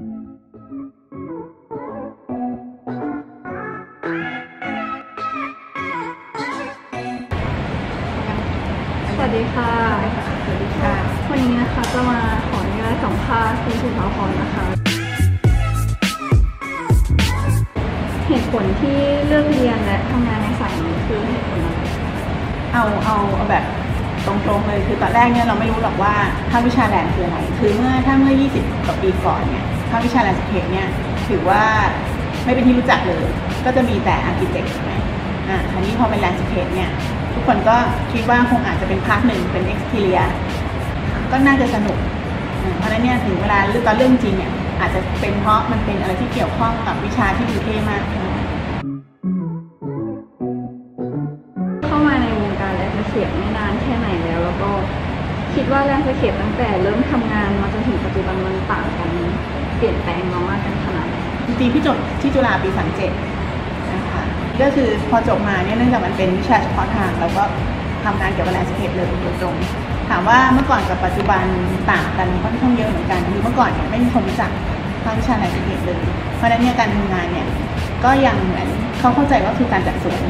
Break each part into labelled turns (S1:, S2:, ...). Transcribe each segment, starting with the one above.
S1: สวัสดีค่ะ สวัสดีค่ะ วันนี้นะคะจะมาขออนุญาตสัมภาษณ์คุณสุภาพรนะคะ เหตุผลที่เลือกเรียนและทำงานในสายนี้คือเหตุผลอะไร
S2: เอาเอาเอาแบบตรงๆเลยคือตอนแรกเนี่ยเราไม่รู้หรอกว่าภาควิชา land คืออะไร คือเมื่อถ้าเมื่อ 20 กว่าปีก่อนเนี่ย ภาควิชา landscape เนี่ยถือว่าไม่เป็นที่รู้จักเลย ก็จะมีแต่ architect ใช่ไหมอ่าคราวนี้พอเป็น landscape เนี่ยทุกคนก็คิดว่าคงอาจจะเป็น part หนึ่งเป็นเอ็กซ์เทียก็น่าจะสนุก เพราะฉะนั้นเนี่ยถึงเวลาเรื่อตอนเรื่องจริงเนี่ยอาจจะเป็นเพราะมันเป็นอะไรที่เกี่ยวข้องกับวิชาที่ดูเท่มากเข้า
S1: มาในวงการ landscape ไม่นานแค่ไหนแล้ว แล้วก็คิดว่า landscape ตั้งแต่เริ่มทำงานมาจนถึงปัจจุบันมันต่างกัน เปลี่ยนแปลงมามากกันขนาดไหน
S2: จริงๆพี่จบที่จุฬาปีสามเจ็ดนะคะ ก็คือพอจบมาเนี่ยเนื่องจากมันเป็นวิชาเฉพาะทางเราก็ทำงานเกี่ยวกับ landscape เลยโดยตรง ถามว่าเมื่อก่อนกับปัจจุบันต่างกันค่อนข้างเยอะเหมือนกันคือเมื่อก่อนเนี่ยไม่มีคนรู้จักภาควิชา landscape เลย เพราะฉะนั้นเนี่ยการทำงานเนี่ยก็ยังเหมือนเขาเข้าใจว่าคือการจัดสวน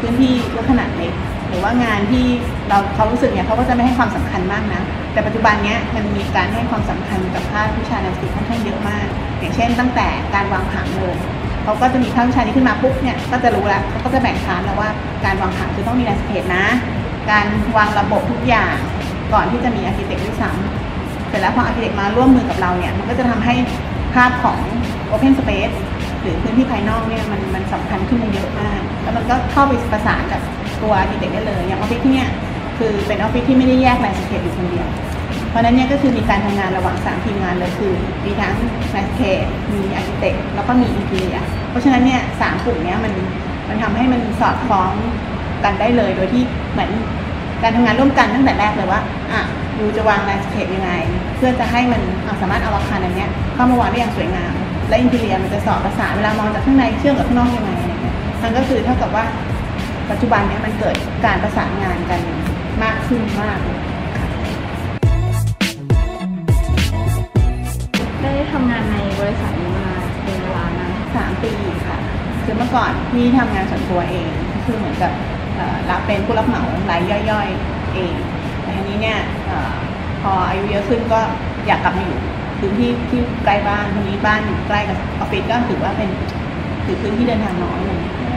S2: พื้นที่ก็ขนาดเล็ก หรือว่างานที่เราเขารู้สึกเนี่ยเขาก็จะไม่ให้ความสำคัญมากนะ แต่ปัจจุบันเนี้ยมันมีการให้ความสำคัญกับภาควิชา landscape ค่อนข้างเยอะมาก อย่างเช่น ตั้งแต่การวางผังเลยเขาก็จะมีภาควิชานี้ขึ้นมาปุ๊บเนี่ยก็จะรู้ละเขาก็จะแบ่ง part แล้วว่าการวางผังคือต้องมี landscape นะ การวางระบบทุกอย่างก่อนที่จะมี architect ด้วยซ้ำเสร็จแล้วพอ architect มาร่วมมือกับเราเนี่ยมันก็จะทำให้ภาพของ Open Space หรือพื้นที่ภายนอกเนี่ยมันมันสำคัญขึ้นมาเยอะมาก แล้วมันก็เข้าไปประสานกับ ตัว architect ได้เลยอย่างออฟฟิศที่เนี่ยคือเป็นออฟฟิศที่ไม่ได้แยก landscape อยู่คนเดียว เพราะนั้นเนี่ยก็คือมีการทำงานระหว่างสามทีมงานเลยคือมีทั้งแมสเคดมี architect แล้วก็มี interior เพราะฉะนั้นเนี่ยสามกลุ่มเนี้ยมันมันทำให้มันสอดคล้องกันได้เลย โดยที่เหมือนการทำงานร่วมกันตั้งแต่แรกเลยว่าอะ you จะวาง landscape ยังไง เพื่อจะให้มันาสามารถเอาอาคารอันเนี้ยเข้ามาวางได้อย่างสวยงาม และ interior มันจะสอดประสานเวลามองจากข้างในเชื่อมกับข้างนอกยังไงอะไรเงี้ยมันก็คือเท่ากับว่า ปัจจุบันเนี้ยมันเกิดการประสานงานกันมากขึ้นมากเลยค่ะ
S1: ได้ทำงานในบริษัทนี้มาเป็นเวลานาน
S2: สามปีค่ะคือเมื่อก่อนพี่ทำงานส่วนตัวเองก็คือเหมือนกับเอ่อรับเป็นผู้รับเหมารายย่อยๆเอง แต่ทีนี้เนี่ยเออพออายุเยอะขึ้นก็อยากกลับมาอยู่พื้นที่ที่ใกล้บ้านทีนี้บ้านอยู่ใกล้กับออฟฟิศก็ถือว่าเป็นถือพื้นที่เดินทางน้อยอะไรอย่างเลย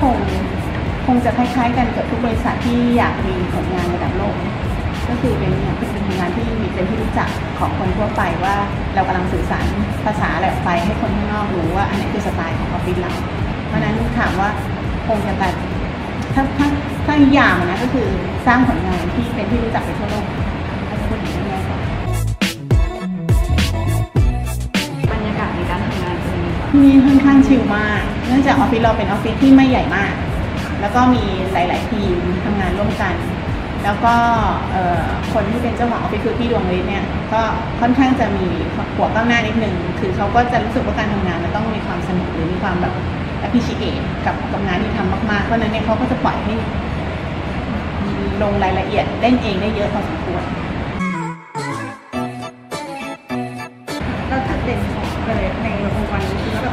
S2: คงคงจะคล้ายๆ กันกับทุกบริษัทที่อยากมีผลงานระดับโลก ก็คือเป็นเป็นผลงานที่มีเป็นที่รู้จักของคนทั่วไปว่าเรากำลังสื่อสารภาษาอะไรไปให้คนข้างนอกรู้ว่าอันไหนคือสไตล์ของออฟฟิศเรา เพราะฉะนั้นถามว่าคงจะแบบถ้าถ้าถ้านิยามนะก็คือสร้างผลงานที่เป็นที่รู้จักไปทั่วโลก
S1: ที่นี่
S2: ค่อนข้างชิลมาก เนื่องจากออฟฟิศเราเป็นออฟฟิศที่ไม่ใหญ่มาก แล้วก็มีหลาย ๆ ทีมทำงานร่วมกัน แล้วก็คนที่เป็นเจ้าของออฟฟิศคือพี่ดวงฤทธิ์เนี่ยก็ค่อนข้างจะมีหัวก้าวหน้านิดนึงคือเขาก็จะรู้สึกว่าการทำงานมันต้องมีความสนุกหรือมีความแบบ appreciate กับกับงานที่ทำมาก ๆ เพราะฉะนั้นเนี่ยเขาก็จะปล่อยให้ลงรายละเอียดเล่นเองได้เยอะพอสมควร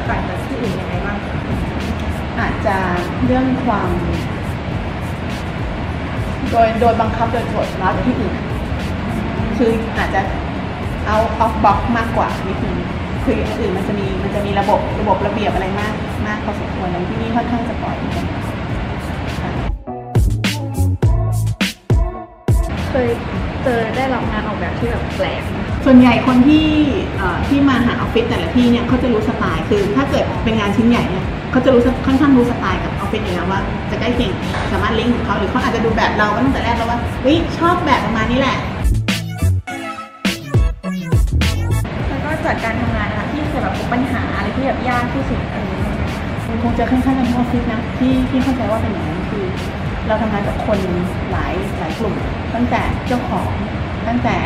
S3: ต่างจากที่อื่นยังไงบ้างคะ
S2: อาจจะเรื่องความ โดยโดยบังคับโดยกฎน้อยกว่าที่อื่นคืออาจจะเอาออฟบ็อกมากกว่านิดนึงคืออย่างอื่นมันจะมีมันจะมีระบบระบบระเบียบอะไรมาก มากพอสมควรเลยที่นี่ค่อนข้างจะปล่อย
S1: เคย เจอได้รับงานออกแบบที่แบบแปลกไหม
S2: ส่วนใหญ่คนที่เอ่อที่มาหาออฟฟิศแต่ละที่เนี่ยเขาจะรู้สไตล์คือ ถ้าเกิดเป็นงานชิ้นใหญ่เนี่ยเขาจะรู้สึกค่อนข้างรู้สไตล์กับออฟฟิศอยู่แล้วว่า จะใกล้เคียงสามารถลิงก์ของเขาหรือเขาอาจจะดูแบบเราก็ตั้งแต่แรกแล้วว่าเฮ้ยชอบแบบประมาณนี้แหละ
S3: แล้วก็จากการทำงานนะคะที่เคยแบบพบปัญหาอะไรที่แบบยากที่สุดอะไรอย่างเงี้ย
S2: มันคงจะคล้ายๆกันที่ออฟฟิศนะที่ที่เข้าใจว่าเป็นอย่างนั้นคือ เราทำงานกับคนหลายหลายกลุ่ม ตั้งแต่เจ้าของตั้งแต่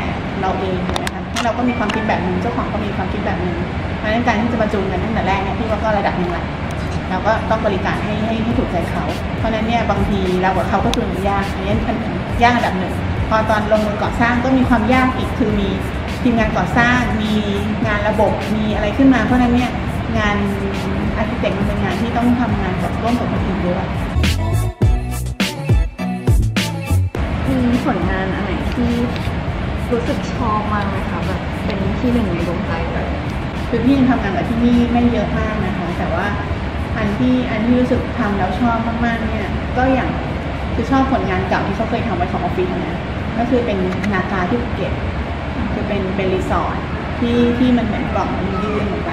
S2: เราเองนะคะที่เราก็มีความคิดแบบนึงเจ้าของก็มีความคิดแบบนึงเพราะฉะนั้นการที่จะมาจูนกันตั้งแต่แรกเนี่ยพี่ว่าก็ระดับหนึ่งแหละเราก็ต้องบริการให้ให้ให้ถูกใจเขา เพราะฉะนั้นเนี่ยบางทีเรากับเขาก็คือมันยากอันนี้เป็นยากอันดับหนึ่ง พอตอนลงมือก่อสร้างก็มีความยากอีกคือมีทีมงานก่อสร้าง มีงานระบบ มีอะไรขึ้นมา เพราะฉะนั้นเนี่ยงานอาร์เคเต็กมันเป็นงานที่ต้องทำงานกับร่วมกับคนอื่นด้วย
S1: มีผลงานอันไหนที่รู้สึกชอบมากไหมคะแบบเป็นที่หนึ่งในดวงใจเลย
S2: คือพี่ยังทำงานกับที่นี่ไม่เยอะมากนะคะ แต่ว่าอันที่อันที่รู้สึกทำแล้วชอบมากๆเนี่ย ก็อย่างคือชอบผลงานเก่าที่เขาเคยทำไว้ของออฟฟิศนะก็คือเป็นนาคาที่ภูเก็ตคือเป็นเป็นรีสอร์ทที่ที่มันเหมือนกล่องมันยื่นลงไป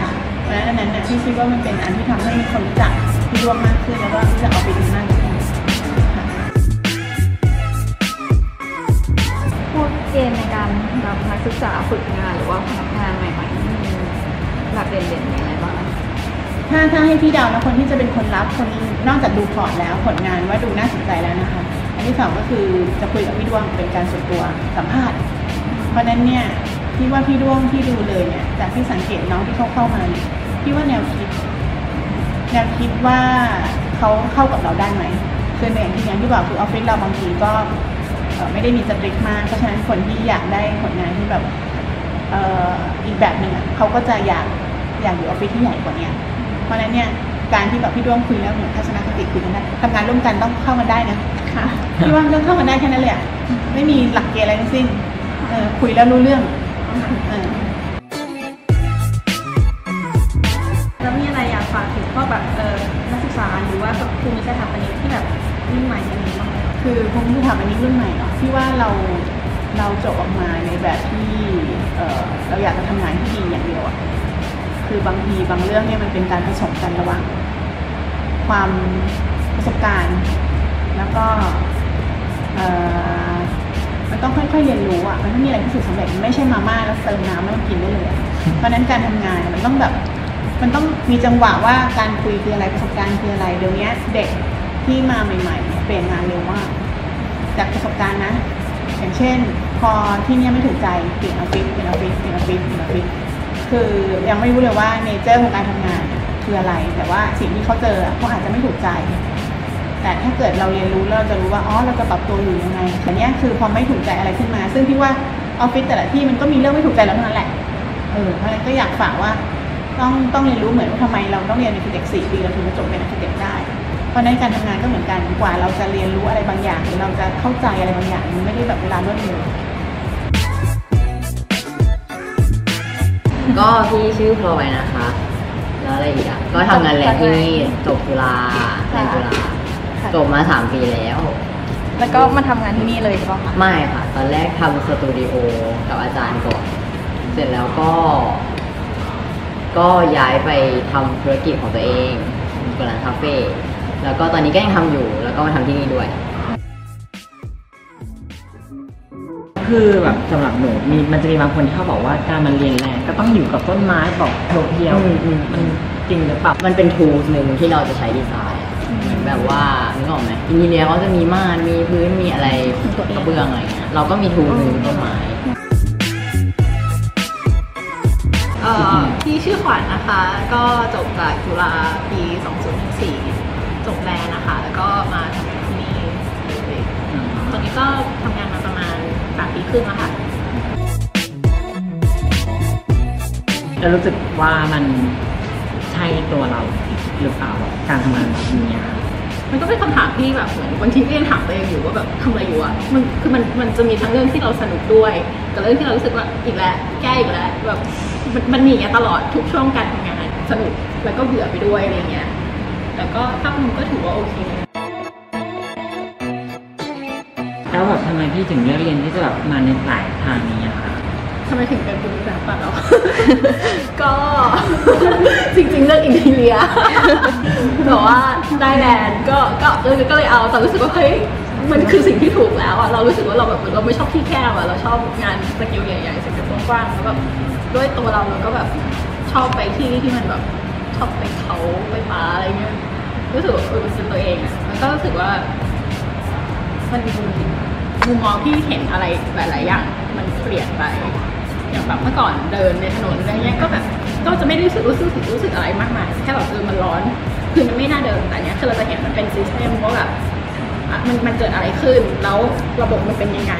S2: ค่ะเพราะฉะนั้นอันนั้นเนี่ยพี่คิดว่ามันเป็นอันที่ทำให้คนรู้จักพี่ร่วมมากขึ้นแล้วก็รู้จักออฟฟิศมากขึ้น
S1: เกณฑ์ในการรับนักศึกษาฝึกงานหรือว่าพนักงานใหม่ๆนี่มีแบบเด่นๆมีอะไรบ้าง
S2: ถ้าถ้าให้พี่เดาวนะคนที่จะเป็นคนรับคนนอกจากดูพอร์ตแล้วผลงานว่าดูน่าสนใจแล้วนะคะ อันที่สองก็คือจะคุยกับพี่ดวงเป็นการส่วนตัวสัมภาษณ์ เพราะนั้นเนี่ยพี่ว่าพี่ดวงที่ดูเลยเนี่ยจากที่สังเกตน้องที่เขาเข้ามาเนี่ยพี่ว่าแนวคิดแนวคิดว่าเขาเข้ากับเราได้ไหมคือในอย่างที่อย่างที่บอกคือออฟฟิศเราบางทีก็ ไม่ได้มีสตริกมาก เพราะฉะนั้นคนที่อยากได้ผลงานที่แบบเอ่ออีกแบบหนึ่งอะเขาก็จะอยากอยากอยู่ออฟฟิศที่ใหญ่กว่าเนี้ยเพราะฉะนั้นเนี่ยการที่แบบพี่ด้วงคุยแล้วเหมือนทัศนคติคุยกันได้ทำงานร่วมกันต้องเข้ากันได้นะ
S1: ค่ะ
S2: พี่ว่าเรื่องเข้ากันได้แค่นั้นเลยอะไม่มีหลักเกณฑ์อะไรทั้งสิ้นเออคุยแล้วรู้เรื่องเออ
S3: แล้วมีอะไรอยากฝากถึงพวกแบบเออนักศึกษาหรือว่าแบบภูมิสถาปนิกที่แบบรุ่นใหม่
S2: คือคงที่ทำอันนี้รุ่นใหม่เนาะที่ว่าเราเราจบออกมาในแบบที่เออเราอยากจะทำงานที่ดีอย่างเดียวอะคือบางทีบางเรื่องเนี่ยมันเป็นการผสมกันระหว่างความประสบการณ์ แล้วก็เออมันต้องค่อยๆเรียนรู้อะมันไม่มีอะไรที่สุดสำเร็จไม่ใช่มาม่าแล้วเติมน้ำแล้วกินได้เลยเพราะนั้นการทำงานมันต้องแบบมันต้องมีจังหวะว่าการคุยคืออะไรประสบการณ์คืออะไรเดี๋ยวนี้เด็กที่มาใหม่ ๆ เปลี่ยนงานเร็วมาก จากประสบการณ์นะ อย่างเช่น พอที่เนี่ยไม่ถูกใจเปลี่ยนออฟฟิศเปลี่ยนออฟฟิศเปลี่ยนออฟฟิศเปลี่ยนออฟฟิศคือยังไม่รู้เลยว่า nature ของการทำงานคืออะไร แต่ว่าสิ่งที่เขาเจอเขาอาจจะไม่ถูกใจ แต่ถ้าเกิดเราเรียนรู้เราจะรู้ว่าอ๋อเราจะปรับตัวอยู่ยังไงแต่เนี้ยคือพอไม่ถูกใจอะไรขึ้นมา ซึ่งพี่ว่าออฟฟิศแต่ละที่มันก็มีเรื่องไม่ถูกใจแล้วทั้งนั้นแหละเออเพราะฉะนั้นก็อยากฝากว่าต้องต้องเรียนรู้เหมือนว่าทำไมเราต้องเรียนในคือเด็กสี่ปีเราถึงจะจบเป็นนักเด็กได้ ราะฉะนั้นการทำงานก็เหมือนกันกว่าเราจะเรียนรู้อะไรบางอย่างหรือเราจะเข้าใจอะไรบางอย่างมันไม่ได้แบบเวลารวดเร็ว
S4: ก็พี่ชื่อพลอยนะคะ แล้วอะไรอีกอะก็ทำงานแลบที่นี่จบจุฬาเรียนจุฬาจบมาสามปีแล้ว
S1: แล้วก็มาทำงานที่นี่เลยใช่ปะคะ
S4: ไม่ค่ะ ตอนแรกทำสตูดิโอกับอาจารย์ก่อน เสร็จแล้วก็ ก็ย้ายไปทำธุรกิจของตัวเองเปิดร้านคาเฟ่ แล้วก็ตอนนี้ก็ยังทำอยู่ แล้วก็มาทำที่นี่ด้วย
S5: คือแบบสำหรับหนูมีมันจะมีบางคนที่เขาบอกว่าการมันเรียนแรงก็ต้องอยู่กับต้นไม้บอกเพียว
S4: อืมอืม
S5: ๆมันจริงหรือเปล่า
S4: มันเป็นทูสหนึ่งที่เราจะใช้ดีไซน์อะเหมือนแบบว่านึกออกไหมอินทีเนียร์เขาจะมีม่านมีพื้นมีอะไรกระเบื้องอะไรเงี้ยเราก็มีทูหนึ่งต้นไม้
S6: เอ่อพี่ชื่อขวัญนะคะ ก็จบจากจุฬาปี 2014 จบแบรนด์นะคะ แล้วก็มาทำงานที่นี่เลยตอนนี้ก็ทำงานมาประมาณสามปีครึ่งแล้วค่ะ
S5: แล้วรู้สึกว่ามันใช่ตัวเราหรือเปล่าแบบการทำงานแบบนี้อะ
S6: มันก็เป็นคำถามที่แบบเหมือนบางทีก็ยังถามตัวเองอยู่ว่าแบบทำอะไรอยู่อะมันคือมันมันจะมีทั้งเรื่องที่เราสนุกด้วย กับเรื่องที่เรารู้สึกว่าอีกแล้วแก้อีกแล้วแบบมันมันมีอย่างเงี้ยตลอดทุกช่วงการทำงานสนุกแล้วก็เบื่อไปด้วยอะไรเงี้ย แต่ก็ภาพรวมก็ถือว่าโอเค
S5: แล้วแบบทำไมพี่ถึงเลือกเรียนที่จะแบบมาในสายทางนี้อะคะ
S6: ทำไมถึงเป็นภูมิสถาปัตร์เราก็จริงๆเลือก interior แต่ว่าได้แดนก็ก็เออก็เลยเอาแต่รู้สึกว่าเฮ้ยมันคือสิ่งที่ถูกแล้วอะเรารู้สึกว่าเราแบบเราไม่ชอบที่แคบอะเราชอบงานสกิลใหญ่ๆสกิลกว้างๆแล้วแบบด้วยตัวเราเราก็แบบชอบไปที่ที่มันแบบ ชอบไปเขาไปป่าอะไรเงี้ยรู้สึกเออเป็นตัวเองอะแล้วก็รู้สึกว่า มันมีมุมมองที่เห็นอะไรหลาย ๆ อย่าง มันเปลี่ยนไป อย่างแบบเมื่อก่อนเดินในถนนอะไรเงี้ยก็แบบก็จะไม่ได้รู้สึกรู้สึกรู้สึกอะไรมากมายแค่แบบเออมันร้อนคือมันไม่น่าเดินแต่เนี้ยคือเราจะเห็นมันเป็นซิสเต็มว่าแบบมันมันเกิดอะไรขึ้นแล้วระบบมันเป็นยังไง